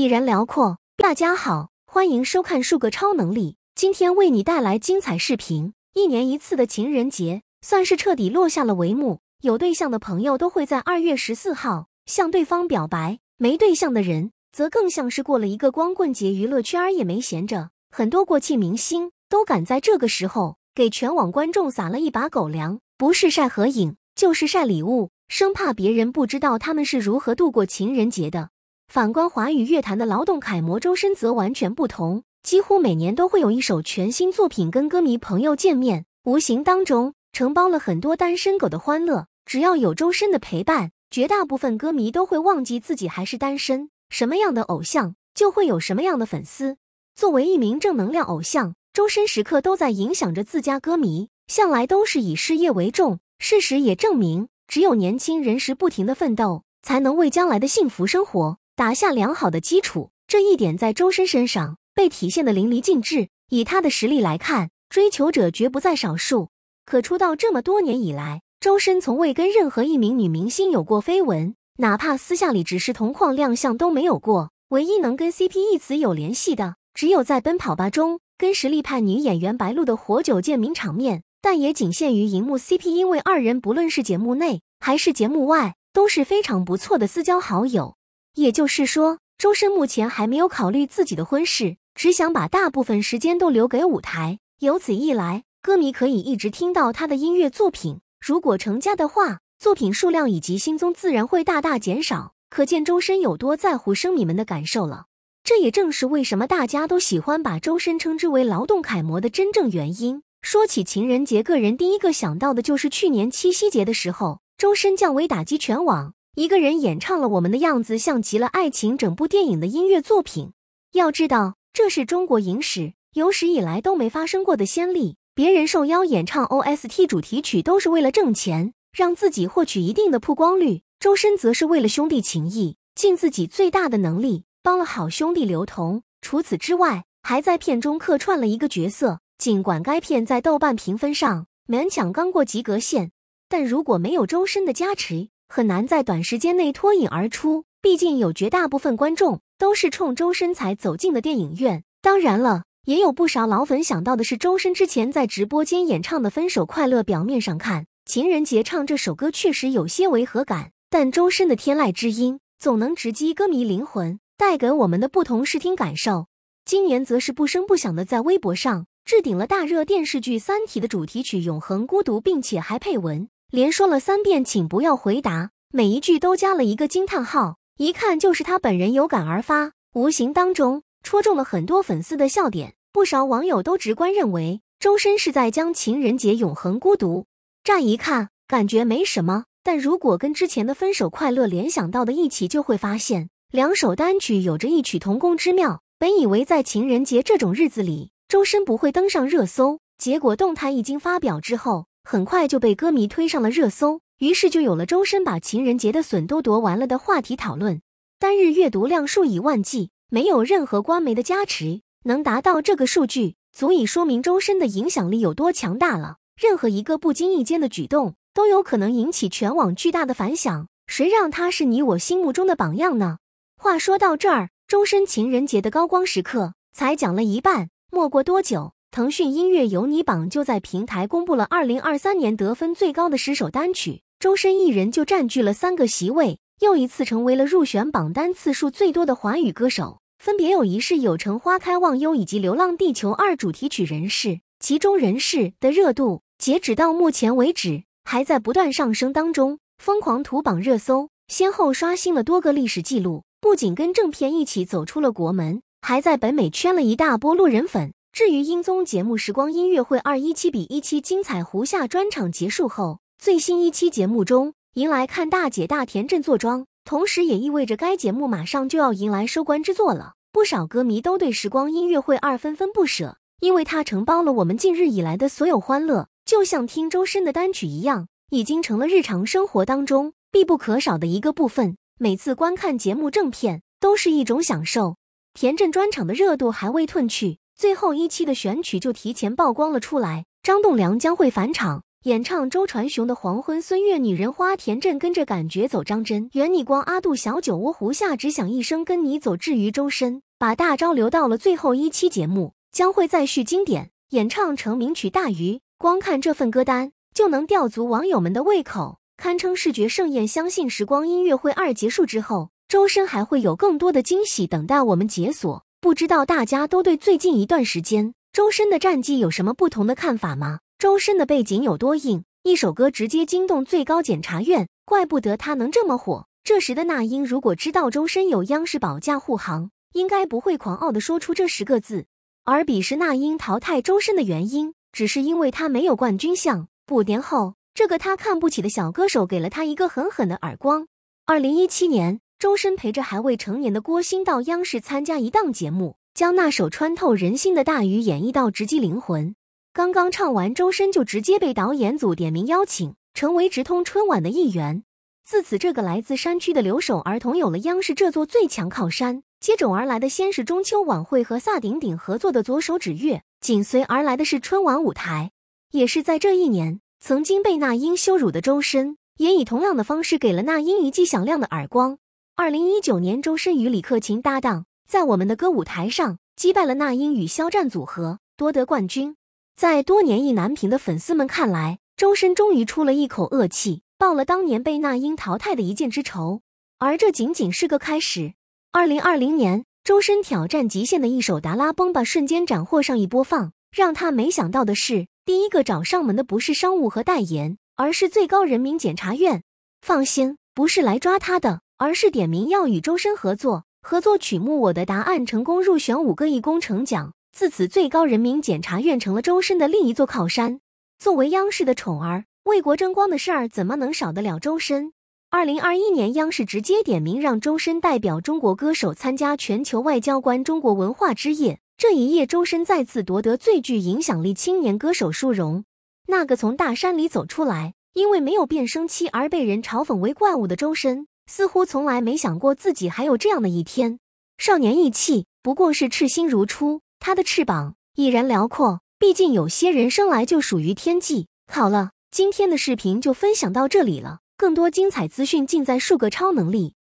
已然辽阔。大家好，欢迎收看数个超能力，今天为你带来精彩视频。一年一次的情人节算是彻底落下了帷幕，有对象的朋友都会在二月十四号向对方表白，没对象的人则更像是过了一个光棍节，娱乐圈也没闲着。很多过气明星都赶在这个时候给全网观众撒了一把狗粮，不是晒合影，就是晒礼物，生怕别人不知道他们是如何度过情人节的。反观华语乐坛的劳动楷模周深则完全不同，几乎每年都会有一首全新作品跟歌迷朋友见面，无形当中承包了很多单身狗的欢乐。只要有周深的陪伴，绝大部分歌迷都会忘记自己还是单身。什么样的偶像就会有什么样的粉丝。作为一名正能量偶像，周深时刻都在影响着自家歌迷，向来都是以事业为重。事实也证明，只有年轻人时不停的奋斗，才能为将来的幸福生活。打下良好的基础，这一点在周深身上被体现的淋漓尽致。以他的实力来看，追求者绝不在少数。可出道这么多年以来，周深从未跟任何一名女明星有过绯闻，哪怕私下里只是同框亮相都没有过。唯一能跟 CP 一词有联系的，只有在《奔跑吧》中跟实力派女演员白鹿的活久见名场面，但也仅限于荧幕 CP。因为二人不论是节目内还是节目外，都是非常不错的私交好友。也就是说，周深目前还没有考虑自己的婚事，只想把大部分时间都留给舞台。由此一来，歌迷可以一直听到他的音乐作品。如果成家的话，作品数量以及新踪自然会大大减少，可见周深有多在乎生迷们的感受了。这也正是为什么大家都喜欢把周深称之为劳动楷模的真正原因。说起情人节，个人第一个想到的就是去年七夕节的时候，周深降维打击全网。一个人演唱了《我们的样子像极了爱情》整部电影的音乐作品。要知道，这是中国影史有史以来都没发生过的先例。别人受邀演唱 OST 主题曲都是为了挣钱，让自己获取一定的曝光率。周深则是为了兄弟情谊，尽自己最大的能力帮了好兄弟刘同。除此之外，还在片中客串了一个角色。尽管该片在豆瓣评分上勉强刚过及格线，但如果没有周深的加持，很难在短时间内脱颖而出，毕竟有绝大部分观众都是冲周深才走进的电影院。当然了，也有不少老粉想到的是周深之前在直播间演唱的《分手快乐》。表面上看，情人节唱这首歌确实有些违和感，但周深的天籁之音总能直击歌迷灵魂，带给我们的不同视听感受。今年则是不声不响的在微博上置顶了大热电视剧《三体》的主题曲《永恒孤独》，并且还配文。连说了三遍，请不要回答，每一句都加了一个惊叹号，一看就是他本人有感而发，无形当中戳中了很多粉丝的笑点。不少网友都直观认为，周深是在将情人节永恒孤独。乍一看感觉没什么，但如果跟之前的分手快乐联想到的一起，就会发现两首单曲有着异曲同工之妙。本以为在情人节这种日子里，周深不会登上热搜，结果动态一经发表之后。很快就被歌迷推上了热搜，于是就有了周深把情人节的笋都夺完了的话题讨论。单日阅读量数以万计，没有任何官媒的加持，能达到这个数据，足以说明周深的影响力有多强大了。任何一个不经意间的举动，都有可能引起全网巨大的反响。谁让他是你我心目中的榜样呢？话说到这儿，周深情人节的高光时刻才讲了一半，没过多久。腾讯音乐有你榜就在平台公布了二零二三年得分最高的十首单曲，周深一人就占据了三个席位，又一次成为了入选榜单次数最多的华语歌手。分别有一世有成花开忘忧以及流浪地球二主题曲人世，其中人世的热度截止到目前为止还在不断上升当中，疯狂图榜热搜，先后刷新了多个历史记录，不仅跟正片一起走出了国门，还在北美圈了一大波路人粉。至于音综节目《时光音乐会》二一七比一期精彩胡夏专场结束后，最新一期节目中迎来看大姐大田震坐庄，同时也意味着该节目马上就要迎来收官之作了。不少歌迷都对《时光音乐会》二纷纷不舍，因为它承包了我们近日以来的所有欢乐，就像听周深的单曲一样，已经成了日常生活当中必不可少的一个部分。每次观看节目正片都是一种享受。田震专场的热度还未褪去。最后一期的选曲就提前曝光了出来，张栋梁将会返场，演唱周传雄的《黄昏》，孙悦女人花田镇跟着感觉走，张真圆你光阿杜小酒窝胡夏只想一生跟你走。至于周深，把大招留到了最后一期节目，将会再续经典，演唱成名曲《大鱼》。光看这份歌单就能吊足网友们的胃口，堪称视觉盛宴。相信时光音乐会二结束之后，周深还会有更多的惊喜等待我们解锁。不知道大家都对最近一段时间周深的战绩有什么不同的看法吗？周深的背景有多硬？一首歌直接惊动最高检察院，怪不得他能这么火。这时的那英如果知道周深有央视保驾护航，应该不会狂傲的说出这十个字。而彼时那英淘汰周深的原因。只是因为他没有冠军相，不年后，这个他看不起的小歌手给了他一个狠狠的耳光。二零一七年，周深陪着还未成年的郭鑫到央视参加一档节目，将那首穿透人心的大鱼演绎到直击灵魂。刚刚唱完，周深就直接被导演组点名邀请，成为直通春晚的一员。自此，这个来自山区的留守儿童有了央视这座最强靠山。接踵而来的，先是中秋晚会和萨顶顶合作的《左手指月》。紧随而来的是春晚舞台，也是在这一年，曾经被那英羞辱的周深，也以同样的方式给了那英一记响亮的耳光。二零一九年，周深与李克勤搭档，在我们的歌舞台上击败了那英与肖战组合，夺得冠军。在多年意难平的粉丝们看来，周深终于出了一口恶气，报了当年被那英淘汰的一箭之仇。而这仅仅是个开始。二零二零年。周深挑战极限的一首《达拉崩吧》瞬间斩获上亿播放，让他没想到的是，第一个找上门的不是商务和代言，而是最高人民检察院。放心，不是来抓他的，而是点名要与周深合作。合作曲目《我的答案》成功入选五个亿工程奖，自此最高人民检察院成了周深的另一座靠山。作为央视的宠儿，为国争光的事儿怎么能少得了周深？二零二一年，央视直接点名让周深代表中国歌手参加全球外交官中国文化之夜。这一夜，周深再次夺得最具影响力青年歌手殊荣。那个从大山里走出来，因为没有变声期而被人嘲讽为怪物的周深，似乎从来没想过自己还有这样的一天。少年意气，不过是赤心如初，他的翅膀已然辽阔。毕竟有些人生来就属于天际。好了，今天的视频就分享到这里了。更多精彩资讯尽在数个超能力。